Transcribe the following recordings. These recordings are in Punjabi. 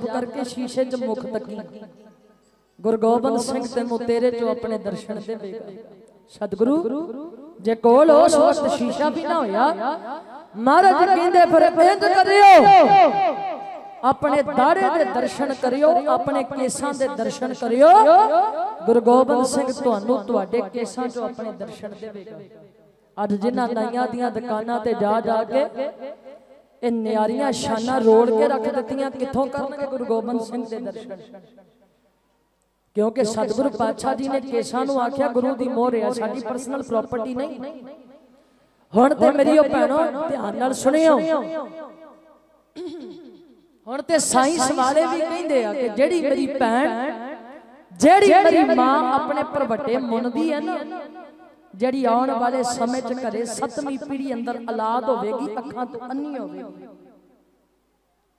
ਜਪ ਕਰਕੇ ਸ਼ੀਸ਼ੇ 'ਚ ਮੁਖ ਤੱਕੀ। ਗੁਰੂ ਗੋਬਿੰਦ ਸਿੰਘ ਤੈਨੂੰ ਤੇਰੇ ਚੋਂ ਆਪਣੇ ਦਰਸ਼ਨ ਦੇਵੇਗਾ। ਸਤਿਗੁਰੂ, ਜੇ ਕੋਲ ਉਸ ਵਕਤ ਸ਼ੀਸ਼ਾ ਵੀ ਨਾ ਹੋਇਆ, ਮਹਾਰਾਜ ਕਹਿੰਦੇ ਫਿਰ ਇੰਜ ਕਰਿਓ। ਆਪਣੇ ਦਾੜੇ ਦੇ ਦਰਸ਼ਨ ਕਰਿਓ, ਆਪਣੇ ਕੇਸਾਂ ਦੇ ਦਰਸ਼ਨ ਕਰਿਓ। ਗੁਰੂ ਗੋਬਿੰਦ ਸਿੰਘ ਤੁਹਾਨੂੰ ਤੁਹਾਡੇ ਕੇਸਾਂ 'ਚੋਂ ਆਪਣੇ ਦਰਸ਼ਨ ਦੇਵੇਗਾ। ਅੱਜ ਜਿਨ੍ਹਾਂ ਨਾਈਆਂ ਦੀਆਂ ਦੁਕਾਨਾਂ ਤੇ ਜਾ ਜਾ ਕੇ ਇਹ ਨਿਆਰੀਆਂ ਸ਼ਾਨਾਂ ਰੋੜ ਕੇ ਰੱਖ ਦਿੱਤੀਆਂ, ਕਿੱਥੋਂ ਕਰਨਗੇ ਗੁਰੂ ਗੋਬਿੰਦ ਸਿੰਘ ਦੇ ਦਰਸ਼ਨ? ਕਿਉਂਕਿ ਸਤਿਗੁਰੂ ਪਾਤਸ਼ਾਹ ਜੀ ਨੇ ਕੇਸਾਂ ਨੂੰ ਆਖਿਆ, ਗੁਰੂ ਦੀ ਮੋਹਰ ਹੈ ਸਾਡੀ ਪਰਸਨਲ ਪ੍ਰਾਪਰਟੀ ਨਹੀਂ। ਹੁਣ ਤੇ ਮੇਰੀ ਉਹ ਭੈਣੋ, ਧਿਆਨ ਨਾਲ ਸੁਣਿਓ। ਹੁਣ ਤੇ ਸਾਇੰਸ ਵਾਲੇ ਵੀ ਕਹਿੰਦੇ ਆ ਕਿ ਜਿਹੜੀ ਮੇਰੀ ਭੈਣ, ਜਿਹੜੀ ਮੇਰੀ ਮਾਂ ਆਪਣੇ ਪਰਵੱਟੇ ਮੁੰਨਦੀ ਹੈ ਨਾ ਜਿਹੜੀ ਆਉਣ ਵਾਲੇ ਸਮੇਂ 'ਚ ਘਰੇ ਸੱਤਵੀਂ ਪੀੜ੍ਹੀ ਅੰਦਰ ਔਲਾਦ ਹੋਵੇਗੀ ਅੱਖਾਂ ਤੋਂ ਅੰਨੀ ਹੋਵੇਗੀ।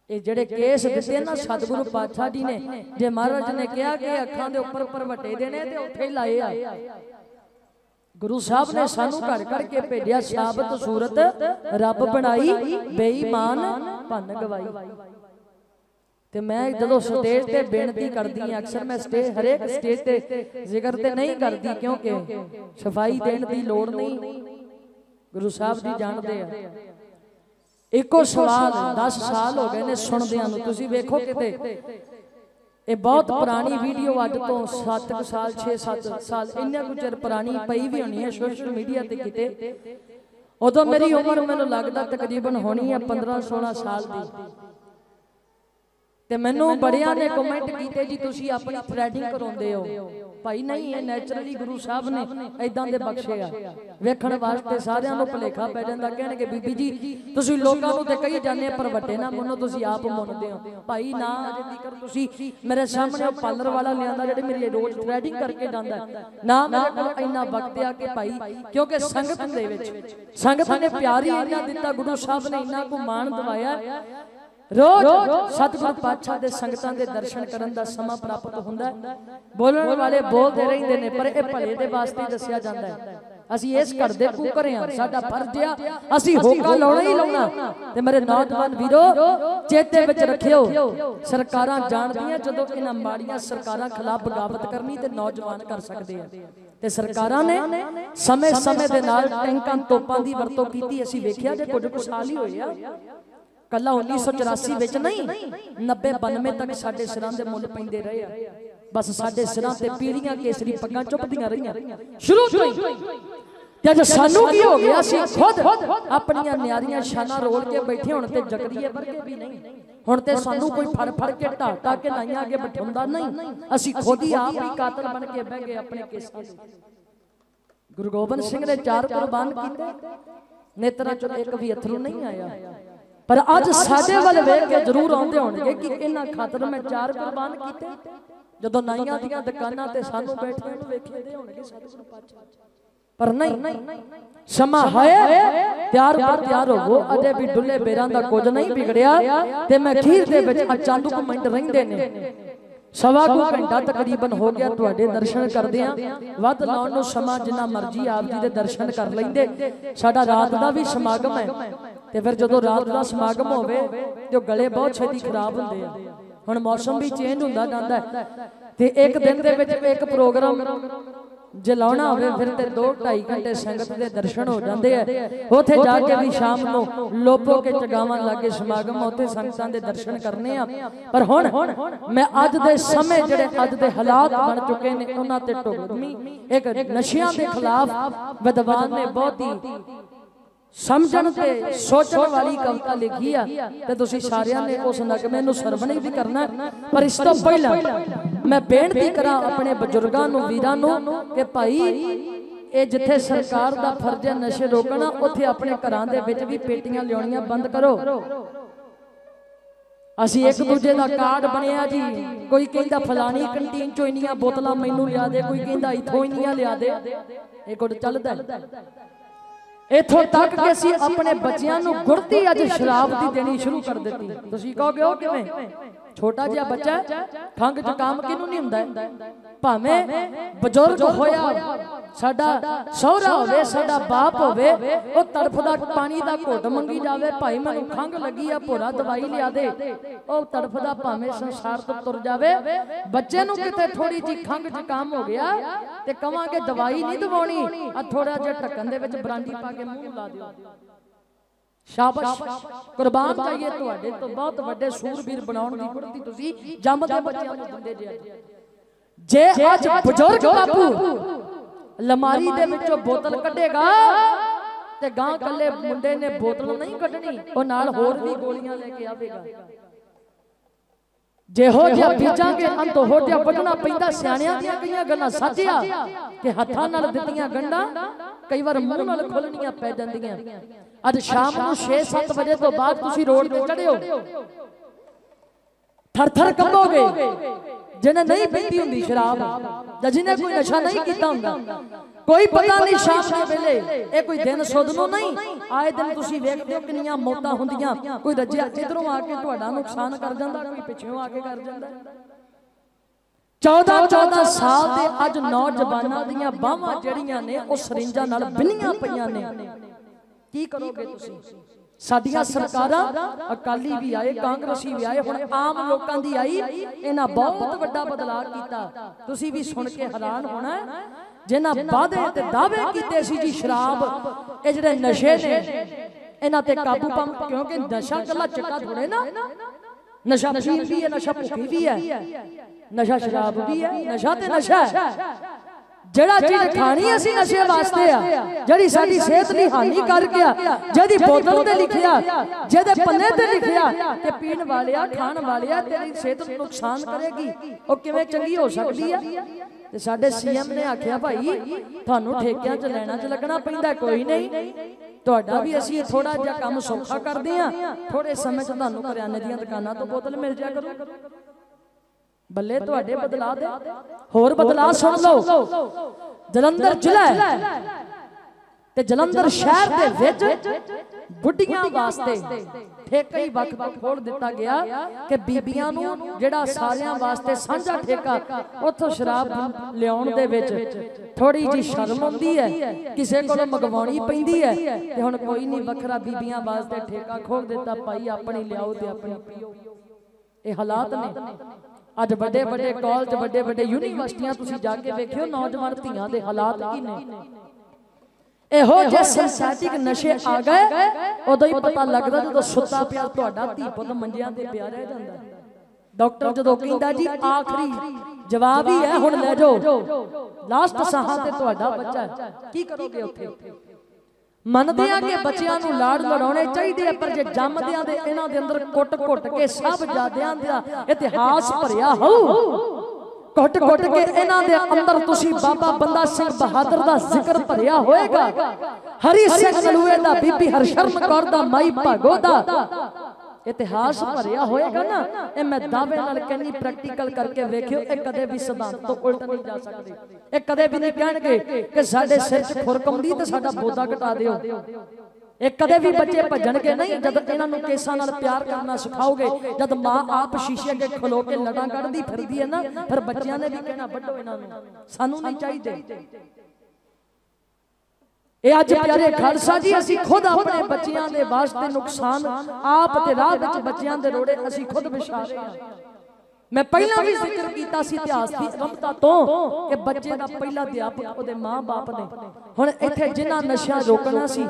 ਇਹ ਜਿਹੜੇ ਕੇਸ ਦਿੱਤੇ ਨਾ ਸਤਿਗੁਰੂ ਪਾਤਸ਼ਾਹ ਜੀ ਨੇ ਜੇ ਮਹਾਰਾਜ ਨੇ ਕਿਹਾ ਕਿ ਅੱਖਾਂ ਦੇ ਉੱਪਰ ਭਰਵੱਟੇ ਦੇਣੇ ਤੇ ਉੱਥੇ ਹੀ ਲਾਏ ਆ। ਗੁਰੂ ਸਾਹਿਬ ਨੇ ਸਾਨੂੰ ਘੜ ਘੜ ਕੇ ਭੇਜਿਆ ਸਾਬਤ ਸੂਰਤ ਰੱਬ ਬਣਾਈ ਬੇਈਮਾਨ ਭੰਨ ਗਵਾਈ। ਤੇ ਮੈਂ ਜਦੋਂ ਸਟੇਜ ਤੇ ਬੇਨਤੀ ਕਰਦੀ ਆ ਅਕਸਰ ਮੈਂ ਸਟੇਜ ਹਰੇਕ ਸਟੇਜ ਤੇ ਜ਼ਿਕਰ ਤੇ ਨਹੀਂ ਕਰਦੀ ਕਿਉਂਕਿ ਸਫ਼ਾਈ ਦੇਣ ਦੀ ਲੋੜ ਨਹੀਂ। ਗੁਰੂ ਸਾਹਿਬ ਜੀ ਜਾਣਦੇ ਆ। ਇੱਕੋ ਸਵਾਲ 10 ਸਾਲ ਹੋ ਗਏ ਨੇ ਸੁਣਦਿਆਂ ਨੂੰ। ਤੁਸੀਂ ਵੇਖੋ ਕਿਤੇ। ਇਹ ਬਹੁਤ ਪੁਰਾਣੀ ਵੀਡੀਓ ਅੱਜ ਤੋਂ 7 ਸਾਲ 6-7 ਸਾਲ ਇੰਨਾ ਕੁ ਚਿਰ ਪੁਰਾਣੀ ਪਈ ਵੀ ਹੋਣੀ ਹੈ ਸੋਸ਼ਲ ਮੀਡੀਆ ਤੇ ਕਿਤੇ। ਉਦੋਂ ਮੇਰੀ ਉਮਰ ਮੈਨੂੰ ਲੱਗਦਾ ਤਕਰੀਬਨ ਹੋਣੀ ਹੈ 15-16 ਸਾਲ ਦੀ। ਤੇ ਮੈਨੂੰ ਬੜਿਆਂ ਨੇ ਕਮੈਂਟ ਕੀਤੇ ਜੀ ਤੁਸੀਂ ਆਪਣੀ ਥ੍ਰੈਡਿੰਗ ਕਰਾਉਂਦੇ ਹੋ। ਭਾਈ ਨਹੀਂ ਇਹ ਨੇਚਰਲੀ ਗੁਰੂ ਸਾਹਿਬ ਨੇ ਐਦਾਂ ਦੇ ਬਖਸ਼ੇ ਆ। ਵੇਖਣ ਵਾਸਤੇ ਸਾਰਿਆਂ ਨੂੰ ਭਲੇਖਾ ਪੈ ਜਾਂਦਾ ਕਹਿਣਗੇ ਬੀਬੀ ਜੀ ਤੁਸੀਂ ਲੋਕਾਂ ਨੂੰ ਤੇ ਕਹੀ ਜਾਂਦੇ ਪਰ ਵੱਡੇ ਨਾ ਮੰਨੋ ਤੁਸੀਂ ਆਪ ਮੰਨਦੇ ਹੋ। ਭਾਈ ਨਾ ਅਜੇ ਤੀਕਰ ਤੁਸੀਂ। ਮੇਰੇ ਸਾਹਮਣੇ ਉਹ ਪਾਰਲਰ ਵਾਲਾ ਲਿਆਂਦਾ ਜਿਹੜੇ ਮੇਰੀ ਰੋਜ਼ ਥ੍ਰੈਡਿੰਗ ਕਰਕੇ ਜਾਂਦਾ ਨਾ ਮੇਰੇ ਕੋਲ ਇੰਨਾ ਵਕਤ ਆ ਕਿ ਭਾਈ ਕਿਉਂਕਿ ਸੰਗਤ ਦੇ ਵਿੱਚ ਸੰਗਤ ਨੇ ਪਿਆਰ ਹੀ ਇੰਨਾ ਦਿੱਤਾ ਗੁਰੂ ਸਾਹਿਬ ਨੇ ਇੰਨਾ ਕੁ ਮਾਣ ਦਵਾਇਆ ਰੋਜ਼ ਸਤਿਗੁਰੂ ਪਾਤਸ਼ਾਹ ਦੇ ਸੰਗਤਾਂ ਦੇ ਦਰਸ਼ਨ ਕਰਨ ਦਾ ਸਮਾਂ ਪ੍ਰਾਪਤ ਹੁੰਦਾ ਹੈ। ਬੋਲਣ ਵਾਲੇ ਬੋਲਦੇ ਰਹਿੰਦੇ ਨੇ ਪਰ ਇਹ ਭਲੇ ਦੇ ਵਾਸਤੇ ਦੱਸਿਆ ਜਾਂਦਾ ਹੈ। ਅਸੀਂ ਇਸ ਘਰ ਦੇ ਕੂਕਰੇ ਆ ਸਾਡਾ ਫਰਜ਼ ਆ ਅਸੀਂ ਹੋਕਾ ਲਾਉਣਾ ਹੀ ਲਾਉਣਾ। ਤੇ ਮੇਰੇ ਨੌਜਵਾਨ ਵੀਰੋ ਚੇਤੇ ਵਿੱਚ ਰੱਖਿਓ ਸਰਕਾਰਾਂ ਜਾਣਦੀਆਂ ਜਦੋਂ ਇਹਨਾਂ ਮਾੜੀਆਂ ਸਰਕਾਰਾਂ ਖਿਲਾਫ ਬਗਾਵਤ ਕਰਨੀ ਤੇ ਨੌਜਵਾਨ ਕਰ ਸਕਦੇ ਆ। ਤੇ ਸਰਕਾਰਾਂ ਨੇ ਸਮੇਂ-ਸਮੇਂ ਦੇ ਨਾਲ ਟੈਂਕਾਂ ਤੋਪਾਂ ਦੀ ਵਰਤੋਂ ਕੀਤੀ ਅਸੀਂ ਵੇਖਿਆ ਜੇ ਕੁਝ ਕੁ ਸਾਲ ਹੀ ਹੋਏ ਆ ਕੱਲਾ 1984 ਵਿੱਚ ਨਹੀਂ 90 92 ਤੱਕ ਸਾਡੇ ਸਿਰਾਂ ਦੇ ਮੁੱਲ ਪੈਂਦੇ ਰਹੇ ਆ। ਬਸ ਸਾਡੇ ਸਿਰਾਂ ਤੇ ਪੀੜੀਆਂ ਕੇਸਰੀ ਪੱਗਾਂ ਚੁੱਪਦੀਆਂ ਰਹੀਆਂ। ਸ਼ੁਰੂ ਤੋਂ ਹੀ। ਤੇ ਅੱਜ ਸਾਨੂੰ ਕੀ ਹੋ ਗਿਆ? ਅਸੀਂ ਖੁਦ ਆਪਣੀਆਂ ਨਿਆਰੀਆਂ ਸ਼ਾਨਾਂ ਰੋਲ ਕੇ ਬੈਠੇ ਹੁਣ ਤੇ ਜਕਰੀਏ ਵਰਗੇ ਵੀ ਨਹੀਂ। ਹੁਣ ਤੇ ਸਾਨੂੰ ਕੋਈ ਫੜ ਫੜ ਕੇ ਢਾ ਢਾ ਕੇ ਨਾਈਆਂ ਅੱਗੇ ਬਿਠਾਉਂਦਾ ਨਹੀਂ। ਅਸੀਂ ਖੁਦ ਹੀ ਆਪ ਹੀ ਕਾਤਲ ਬਣ ਕੇ ਬਹਿ ਗਏ ਆਪਣੇ ਕੇਸਾਂ ਦੇ ਗੁਰੂ ਗੋਬਿੰਦ ਸਿੰਘ ਨੇ ਚਾਰ ਕੁਰਬਾਨ ਕੀਤੇ। ਨੇਤਰਾਂ ਚੋਂ ਇੱਕ ਵੀ ਅਥਰੂ ਨਹੀਂ ਆਇਆ। ਪਰ ਅੱਜ ਸਾਡੇ ਵੱਲ ਵੇਖ ਕੇ ਜ਼ਰੂਰ ਆਉਂਦੇ ਹੋਣਗੇ ਕਿ ਇਹਨਾਂ ਖਾਤਰ ਮੈਂ ਚਾਰ ਕੁਰਬਾਨ ਕੀਤੇ। ਜਦੋਂ ਨਾਈਆਂ ਦੀਆਂ ਦੁਕਾਨਾਂ ਤੇ ਸਾਨੂੰ ਬੈਠੇ ਨੂੰ ਵੇਖਦੇ ਹੋਣਗੇ ਸਤਿਗੁਰੂ ਪਾਤਸ਼ਾਹ। ਪਰ ਨਹੀਂ ਸਮਾਂ ਹੈ ਤਿਆਰ ਪਰ ਤਿਆਰ ਹੋਵੋ ਅਜੇ ਵੀ ਡੁੱਲੇ ਬੇਰਾਂ ਦਾ ਕੁਝ ਨਹੀਂ ਵਿਗੜਿਆ ਤੇ ਮੈਂ ਖੀਰ ਦੇ ਵਿੱਚ ਅਚਾਨਕ ਮਿੰਟ ਰਹਿੰਦੇ ਨੇ। ਸਵਾ ਕੁ ਘੰਟਾ ਤਕਰੀਬਨ ਹੋ ਗਿਆ ਤੁਹਾਡੇ ਦਰਸ਼ਨ ਕਰਦੇ ਆ ਵੱਧ ਲਾਉਣ ਨੂੰ ਸਮਾਂ ਜਿੰਨਾ ਮਰਜ਼ੀ ਆਪ ਜੀ ਦੇ ਦਰਸ਼ਨ ਕਰ ਲੈਂਦੇ। ਸਾਡਾ ਰਾਤ ਦਾ ਵੀ ਸਮਾਗਮ ਹੈ ਤੇ ਫਿਰ ਜਦੋਂ ਰਾਤ ਦਾ ਸਮਾਗਮ ਹੋਵੇ ਤੇ ਉਹ ਗਲੇ ਬਹੁਤ ਛੇਤੀ ਖਰਾਬ ਹੁੰਦੇ ਆ, ਹੁਣ ਮੌਸਮ ਵੀ ਚੇਂਜ ਹੁੰਦਾ ਜਾਂਦਾ ਤੇ ਇੱਕ ਦਿਨ ਦੇ ਵਿੱਚ ਇੱਕ ਪ੍ਰੋਗਰਾਮ ਜੇ ਲਾਉਣਾ ਹੋਵੇ, ਫਿਰ ਤੇ 2 2.5 ਘੰਟੇ ਸੰਗਤ ਦੇ ਦਰਸ਼ਨ ਹੋ ਜਾਂਦੇ ਆ। ਉੱਥੇ ਜਾ ਕੇ ਵੀ ਸ਼ਾਮ ਨੂੰ ਲੋਪੋ ਕੇ ਚਗਾਵਾਂ ਲਾਗੇ ਸਮਾਗਮ ਉੱਥੇ ਸੰਗਤਾਂ ਦੇ ਦਰਸ਼ਨ ਕਰਨੇ ਆ। ਪਰ ਹੁਣ ਮੈਂ ਅੱਜ ਦੇ ਸਮੇਂ ਜਿਹੜੇ ਅੱਜ ਦੇ ਹਾਲਾਤ ਬਣ ਚੁੱਕੇ ਨੇ, ਉਹਨਾਂ ਤੇ ਢੁਕਮੀ ਇੱਕ ਨਸ਼ਿਆਂ ਦੇ ਖਿਲਾਫ ਵਿਦਵਾਨ ਨੇ ਬਹੁਤ ਹੀ ਸਮਝਣ ਤੇ ਸੋਚਣ ਵਾਲੀ ਕਵਿਤਾ ਲਿਖੀ ਆ ਤੇ ਤੁਸੀਂ ਸਾਰਿਆਂ ਨੇ ਉਸ ਨਗਮੇ ਨੂੰ ਸਰਵਣ ਵੀ ਕਰਨਾ ਪਰ ਇਸ ਤੋਂ ਪਹਿਲਾਂ ਮੈਂ ਬੇਨਤੀ ਕਰਾਂ ਆਪਣੇ ਬਜ਼ੁਰਗਾਂ ਨੂੰ ਵੀਰਾਂ ਨੂੰ ਕਿ ਭਾਈ ਇਹ ਜਿੱਥੇ ਸਰਕਾਰ ਦਾ ਫਰਜ਼ ਹੈ ਨਸ਼ੇ ਰੋਕਣਾ ਉੱਥੇ ਆਪਣੇ ਘਰਾਂ ਦੇ ਵਿੱਚ ਵੀ ਪੇਟੀਆਂ ਲਿਆਉਣੀਆਂ ਬੰਦ ਕਰੋ। ਅਸੀਂ ਇੱਕ ਦੂਜੇ ਦਾ ਕਾਰਡ ਬਣਿਆ ਜੀ। ਕੋਈ ਕਹਿੰਦਾ ਫਲਾਣੀ ਕੰਟੀਨ ਚੋਂ ਇੰਨੀਆਂ ਬੋਤਲਾਂ ਮੈਨੂੰ ਲਿਆ ਦੇ ਕੋਈ ਕਹਿੰਦਾ ਇਥੋਂ ਇੰਨੀਆਂ ਲਿਆ ਦੇ। ਇਹ ਕੁਝ ਚੱਲਦਾ ਇਥੋਂ ਤੱਕ ਕਿ ਅਸੀਂ ਆਪਣੇ ਬੱਚਿਆਂ ਨੂੰ ਗੁੜਤੀ ਅੱਜ ਸ਼ਰਾਬ ਦੀ ਦੇਣੀ ਸ਼ੁਰੂ ਕਰ ਦਿੱਤੀ। ਤੁਸੀਂ ਕਹੋਗੇ ਉਹ ਕਿਵੇਂ? ਛੋਟਾ ਜਿਹਾ ਬੱਚਾ ਖੰਗ ਜ਼ੁਕਾਮ ਕਿਹਨੂੰ ਨਹੀਂ ਹੁੰਦਾ? ਭਾਵੇਂ ਬਜ਼ੁਰਗ ਹੋਇਆ ਸਾਡਾ ਸਹੁਰਾ ਹੋਵੇ ਸਾਡਾ ਬਾਪ ਹੋਵੇ ਉਹ ਤੜਫਦਾ ਪਾਣੀ ਦਾ ਘੁੱਟ ਮੰਗੀ ਜਾਵੇ ਭਾਈ ਮੈਨੂੰ ਖੰਗ ਲੱਗੀ ਆ ਭੋਰਾ ਦਵਾਈ ਲਿਆ ਦੇ। ਉਹ ਤੜਫਦਾ ਭਾਵੇਂ ਸੰਸਾਰ ਤੋਂ ਤੁਰ ਜਾਵੇ ਬੱਚੇ ਨੂੰ ਕਿਤੇ ਥੋੜੀ ਜੀ ਖੰਗ ਜ਼ੁਕਾਮ ਹੋ ਗਿਆ ਤੇ ਕਵਾਂਗੇ ਦਵਾਈ ਨਹੀਂ ਦਵਾਉਣੀ ਆ ਥੋੜਾ ਜਿਹਾ ਢੱਕਣ ਦੇ ਵਿੱਚ ਬਰਾਂਡੀ ਪਾ ਕੇ ਮੂੰਹ ਲਾ ਦਿਓ। ਸ਼ਾਬਾਸ਼। ਕੁਰਬਾਨ ਜਾਈਏ ਤੁਹਾਡੇ ਤੋਂ ਬਹੁਤ ਵੱਡੇ ਸੂਰਬੀਰ ਬਣਾਉਣ ਦੀ ਕੁਰਤੀ ਤੁਸੀਂ ਜੰਮਦੇ ਬੱਚਿਆਂ ਨੂੰ ਦਿੰਦੇ ਜੇ ਅੱਜ। ਜੇ ਅੱਜ ਬਜ਼ੁਰਗ ਬਾਪੂ ਲਮਾਰੀ ਦੇ ਵਿੱਚੋਂ ਬੋਤਲ ਕੱਢੇਗਾ ਤੇ ਗਾਂ ਕੱਲੇ ਮੁੰਡੇ ਨੇ ਬੋਤਲ ਨਹੀਂ ਕੱਢਣੀ ਉਹ ਨਾਲ ਹੋਰ ਵੀ ਗੋਲੀਆਂ ਲੈ ਕੇ ਆਵੇਗਾ। ਜਿਹੋ ਜਿਹਾ ਬੀਜਾਂਗੇ ਅੰਤ ਹੋ ਜਿਹਾ ਵੱਢਣਾ ਪੈਂਦਾ ਸਿਆਣਿਆਂ ਦੀਆਂ ਕਈਆਂ ਗੱਲਾਂ ਸੱਚ ਆ ਕਿ ਹੱਥਾਂ ਨਾਲ ਦਿੱਤੀਆਂ ਗੰਢਾਂ ਕਈ ਵਾਰ ਮੂੰਹ ਨਾਲ ਖੁੱਲਣੀਆਂ ਪੈ ਜਾਂਦੀਆਂ। ਅੱਜ ਸ਼ਾਮ ਨੂੰ 6-7 ਵਜੇ ਤੋਂ ਬਾਅਦ ਤੁਸੀਂ ਰੋਡ ਤੇ ਚੜਿਓ ਥਰ ਥਰ ਕੰਬੋਗੇ। ਜਿਹਨੇ ਨਹੀਂ ਪੀਤੀ ਹੁੰਦੀ ਸ਼ਰਾਬ, ਜਾਂ ਜਿਹਨੇ ਕੋਈ ਨਸ਼ਾ ਨਹੀਂ ਕੀਤਾ ਹੁੰਦਾ, ਕੋਈ ਪਤਾ ਨਹੀਂ ਸ਼ਾਮ ਦੇ ਵੇਲੇ, ਇਹ ਕੋਈ ਦਿਨ ਸੁੱਧ ਨੂੰ ਨਹੀਂ, ਆਏ ਦਿਨ ਤੁਸੀਂ ਵੇਖਦੇ ਹੋ ਕਿੰਨੀਆਂ ਮੌਤਾਂ ਹੁੰਦੀਆਂ, ਕੋਈ ਰੱਜਿਆ ਇਧਰੋਂ ਆ ਕੇ ਤੁਹਾਡਾ ਨੁਕਸਾਨ ਕਰ ਜਾਂਦਾ, ਕੋਈ ਪਿੱਛੋਂ ਆ ਕੇ ਕਰ ਜਾਂਦਾ। 14 14 ਸਾਲ ਦੇ ਅੱਜ ਨੌਜਵਾਨਾਂ ਦੀਆਂ ਬਾਹਾਂ ਜਿਹੜੀਆਂ ਨੇ, ਉਹ ਸਰਿੰਜਾਂ ਨਾਲ ਬਿੰਨੀਆਂ ਪਈਆਂ ਨੇ। ਕੀ ਕਰੋਗੇ ਤੁਸੀਂ? ਸਾਡੀਆਂ ਸਰਕਾਰਾਂ ਅਕਾਲੀ ਵੀ ਆਏ ਕਾਂਗਰਸੀ ਵੀ ਆਏ ਹੁਣ ਆਮ ਲੋਕਾਂ ਦੀ ਆਈ ਇਹਨਾਂ ਬਹੁਤ ਵੱਡਾ ਬਦਲਾਅ ਕੀਤਾ। ਤੁਸੀਂ ਵੀ ਸੁਣ ਕੇ ਹੈਰਾਨ ਹੋਣਾ ਜਿਨ੍ਹਾਂ ਵਾਅਦੇ ਤੇ ਦਾਅਵੇ ਕੀਤੇ ਸੀ ਜੀ ਸ਼ਰਾਬ ਇਹ ਜਿਹੜੇ ਨਸ਼ੇ ਨੇ ਇਹਨਾਂ ਤੇ ਕਾਬੂ ਪਾਉਂ ਕਿਉਂਕਿ ਨਸ਼ਾ ਕੱਲਾ ਚੱਕਾ ਥੋੜੇ ਨਾ। ਨਸ਼ਾ ਪੀਣ ਵੀ ਹੈ ਨਸ਼ਾ ਭੁੱਖੀ ਵੀ ਹੈ। ਨਸ਼ਾ ਸ਼ਰਾਬ ਵੀ ਹੈ ਨਸ਼ਾ ਤੇ ਨਸ਼ਾ ਹੈ। ਜਿਹੜਾ ਚੀਜ਼ ਖਾਣੀ ਅਸੀਂ ਨਸ਼ੇ ਵਾਸਤੇ ਆ ਜਿਹੜੀ ਸਾਡੀ ਸਿਹਤ ਲਈ ਹਾਨੀਕਾਰਕ ਆ ਜਿਹਦੀ ਬੋਤਲ ਤੇ ਲਿਖਿਆ ਜਿਹਦੇ ਪੰਨੇ ਤੇ ਲਿਖਿਆ ਤੇ ਪੀਣ ਵਾਲਿਆ ਖਾਣ ਵਾਲਿਆ ਤੇਰੀ ਸਿਹਤ ਨੂੰ ਨੁਕਸਾਨ ਕਰੇਗੀ ਉਹ ਕਿਵੇਂ ਚੰਗੀ ਹੋ ਸਕਦੀ ਆ? ਤੇ ਸਾਡੇ ਸੀਐਮ ਨੇ ਆਖਿਆ ਭਾਈ ਤੁਹਾਨੂੰ ਠੇਕਿਆਂ 'ਚ ਲੈਣਾ 'ਚ ਲੱਗਣਾ ਪੈਂਦਾ ਕੋਈ ਨਹੀਂ। ਤੁਹਾਡਾ ਵੀ ਅਸੀਂ ਥੋੜਾ ਜਿਹਾ ਕੰਮ ਸੌਖਾ ਕਰਦੇ ਆ। ਥੋੜੇ ਸਮੇਂ 'ਚ ਤੁਹਾਨੂੰ ਕਰਿਆਨੇ ਦੀਆਂ ਦੁਕਾਨਾਂ ਤੋਂ ਬੋਤਲ ਮਿਲ ਜਾਇਆ ਕਰੂ। ਬੱਲੇ ਤੁਹਾਡੇ ਬਦਲਾ ਦੇ। ਹੋਰ ਬਦਲਾ ਸੁਣ ਲਓ। ਜਲੰਧਰ ਜ਼ਿਲ੍ਹਾ ਤੇ ਜਲੰਧਰ ਸ਼ਹਿਰ ਦੇ ਵਿੱਚ ਬੁੱਢੀਆਂ ਵਾਸਤੇ ਠੇਕਾ ਹੀ ਵੱਖ ਵੱਖ ਖੋਲ ਦਿੱਤਾ ਗਿਆ ਕਿ ਬੀਬੀਆਂ ਨੂੰ ਜਿਹੜਾ ਸਾਰਿਆਂ ਵਾਸਤੇ ਸਾਂਝਾ ਠੇਕਾ ਉੱਥੋਂ ਸ਼ਰਾਬ ਲਿਆਉਣ ਦੇ ਵਿੱਚ ਥੋੜੀ ਜੀ ਸ਼ਰਮ ਆਉਂਦੀ ਹੈ ਕਿਸੇ ਕੋਲੋਂ ਮੰਗਵਾਉਣੀ ਪੈਂਦੀ ਹੈ ਤੇ ਹੁਣ ਕੋਈ ਨਹੀਂ ਵੱਖਰਾ ਬੀਬੀਆਂ ਵਾਸਤੇ ਠੇਕਾ ਖੋਲ ਦਿੱਤਾ ਭਾਈ ਆਪਣੀ ਲਿਆਓ ਤੇ ਆਪਣੀ ਪੀਓ ਇਹ ਹਾਲਾਤ ਨੇ। ਅੱਜ ਵੱਡੇ ਵੱਡੇ ਕਾਲਜ ਵੱਡੇ ਵੱਡੇ ਯੂਨੀਵਰਸਿਟੀਆਂ ਤੁਸੀਂ ਜਾ ਕੇ ਵੇਖਿਓ ਨੌਜਵਾਨ ਧੀਆਂ ਦੇ ਹਾਲਾਤ ਕੀ ਨੇ। ਇਹੋ ਜਿਹੇ ਸਿੰਥੈਟਿਕ ਨਸ਼ੇ ਆ ਗਏ ਉਦੋਂ ਹੀ ਪਤਾ ਲੱਗਦਾ ਜਦੋਂ ਸੁੱਤਾ ਪਿਆ ਤੁਹਾਡਾ ਧੀ ਪੁੱਤ ਮੰਜਿਆਂ ਤੇ ਪਿਆ ਰਹਿ ਜਾਂਦਾ। ਡਾਕਟਰ ਜਦੋਂ ਕਹਿੰਦਾ ਜੀ ਆਖਰੀ ਜਵਾਬ ਹੀ ਹੈ ਹੁਣ ਲੈ ਜਾਓ। ਲਾਸਟ ਸਾਹਾਂ ਤੇ ਤੁਹਾਡਾ ਬੱਚਾ ਕੀ ਕਰੋਗੇ ਉੱਥੇ? ਮੰਨਦੇ ਆ ਕਿ ਬੱਚਿਆਂ ਨੂੰ ਲਾੜ ਲੜਾਉਣੇ ਚਾਹੀਦੇ ਆ ਪਰ ਜੇ ਜੰਮਦਿਆਂ ਦੇ ਇਹਨਾਂ ਦੇ ਅੰਦਰ ਕੁੱਟ-ਕੁੱਟ ਕੇ ਸਭ ਜਾਦਿਆਂ ਦਾ ਇਤਿਹਾਸ ਭਰਿਆ ਹੋਊ। ਕੁੱਟ-ਕੁੱਟ ਕੇ ਇਹਨਾਂ ਦੇ ਅੰਦਰ ਤੁਸੀਂ ਬਾਬਾ ਬੰਦਾ ਸਿੰਘ ਬਹਾਦਰ ਦਾ ਜ਼ਿਕਰ ਭਰਿਆ ਹੋਏਗਾ। ਹਰੀ ਸਿੰਘ ਨਲੂਏ ਦਾ ਬੀਬੀ ਹਰਸ਼ਰਮ ਕੌਰ ਦਾ ਮਾਈ ਭਾਗੋ ਦਾ ਇਤਿਹਾਸ ਭਰਿਆ ਹੋਏਗਾ ਨਾ, ਇਹ ਮੈਂ ਦਾਅਵੇ ਨਾਲ ਕਹਿੰਨੀ ਪ੍ਰੈਕਟੀਕਲ ਕਰਕੇ ਵੇਖਿਓ, ਇਹ ਕਦੇ ਵੀ ਸਿਧਾਂਤ ਤੋਂ ਉਲਟ ਨਹੀਂ ਜਾ ਸਕਦੇ। ਇਹ ਕਦੇ ਵੀ ਨਹੀਂ ਕਹਿਣਗੇ ਕਿ ਸਾਡੇ ਸਿਰ 'ਚ ਖੁਰਕਮਦੀ ਤੇ ਸਾਡਾ ਬੋਦਾ ਘਟਾ ਦਿਓ। ਇਹ ਕਦੇ ਵੀ ਬੱਚੇ ਭੱਜਣਗੇ ਨਹੀਂ, ਜਦ ਇਹਨਾਂ ਨੂੰ ਕੇਸਾਂ ਨਾਲ ਪਿਆਰ ਕਰਨਾ ਸਿਖਾਓਗੇ, ਜਦ ਮਾਂ ਆਪ ਸ਼ੀਸ਼ੇ ਅੱਗੇ ਖਲੋ ਕੇ ਲੜਾਂ ਕੱਢਦੀ ਫਿਰਦੀ ਹੈ ਨਾ, ਫਿਰ ਬੱਚਿਆਂ ਨੇ ਵੀ ਕਹਿਣਾ ਵੱਡੋ ਇਹਨਾਂ ਨੂੰ। ਸਾਨੂੰ ਨਹੀਂ ਚਾਹੀਦੇ। ਇਹ ਅੱਜ ਪਿਆਰੇ ਖਾਲਸਾ ਜੀ, ਅਸੀਂ ਖੁਦ ਆਪਣੇ ਬੱਚਿਆਂ ਦੇ ਵਾਸਤੇ ਨੁਕਸਾਨ, ਆਪ ਤੇ ਰਾਹ ਵਿੱਚ ਬੱਚਿਆਂ ਦੇ ਰੋੜੇ ਅਸੀਂ ਖੁਦ ਵਿਛਾ ਰਹੇ ਹਾਂ। ਮੈਂ ਪਹਿਲਾਂ ਵੀ ਜ਼ਿਕਰ ਕੀਤਾ ਸੀ ਇਤਿਹਾਸ ਦੀ ਰਮਤਾ ਤੋਂ ਕਿ ਬੱਚੇ ਦਾ ਪਹਿਲਾ ਅਧਿਆਪਕ ਉਹਦੇ ਮਾਂ-ਬਾਪ ਨੇ। ਹੁਣ ਇੱਥੇ ਜਿਨ੍ਹਾਂ ਨਸ਼ਿਆਂ ਰੋਕਣਾ ਸੀ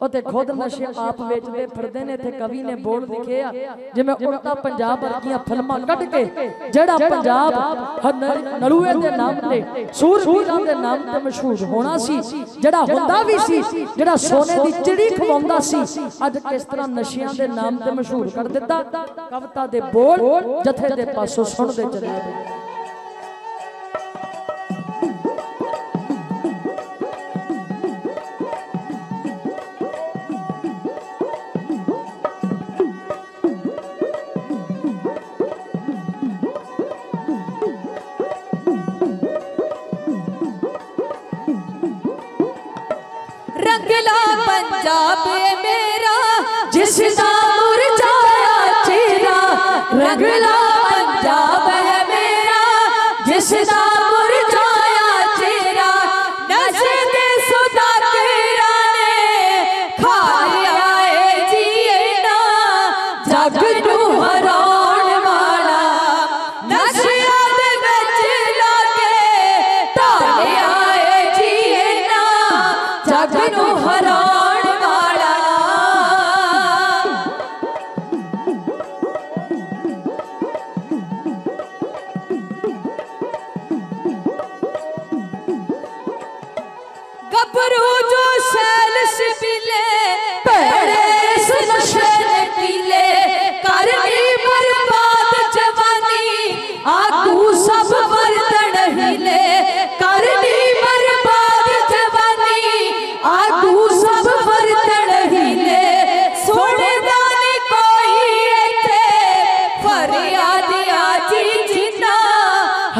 ਉਹ ਤੇ ਖੁਦ ਨਸ਼ੇ ਆਪ ਵੇਚਦੇ ਫਿਰਦੇ ਨੇ ਇੱਥੇ ਕਵੀ ਨੇ ਬੋਰਡ ਲਿਖੇ ਆ ਜਿਵੇਂ ਉਲਟਾ ਪੰਜਾਬ ਵਰਗੀਆਂ ਫਿਲਮਾਂ ਕੱਢ ਕੇ ਜਿਹੜਾ ਪੰਜਾਬ ਨਲੂਏ ਦੇ ਨਾਮ ਤੇ ਸੂਰਬੀਰਾਂ ਦੇ ਨਾਮ ਤੇ ਮਸ਼ਹੂਰ ਹੋਣਾ ਸੀ ਜਿਹੜਾ ਹੁੰਦਾ ਵੀ ਸੀ ਜਿਹੜਾ ਸੋਨੇ ਦੀ ਚਿੜੀ ਖਵਾਉਂਦਾ ਸੀ ਅੱਜ ਕਿਸ ਤਰ੍ਹਾਂ ਨਸ਼ਿਆਂ ਦੇ ਨਾਮ ਤੇ ਮਸ਼ਹੂਰ ਕਰ ਦਿੱਤਾ ਕਵਿਤਾ ਦੇ ਬੋਲ ਜਥੇ ਦੇ ਪਾਸੋਂ ਸੁਣਦੇ ਚਲੇ ਗਏ बबरू जो सैलस मिले परेस नशर मिले। करनी बर्बाद जवानी आगू सब बर्तन हिले। करनी बर्बाद जवानी आगू सब बर्तन हिले। सोने दाने कोई थे फरियादिया जी जिना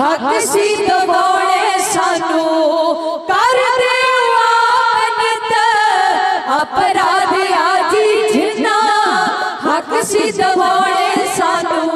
हक सी see the one. inside the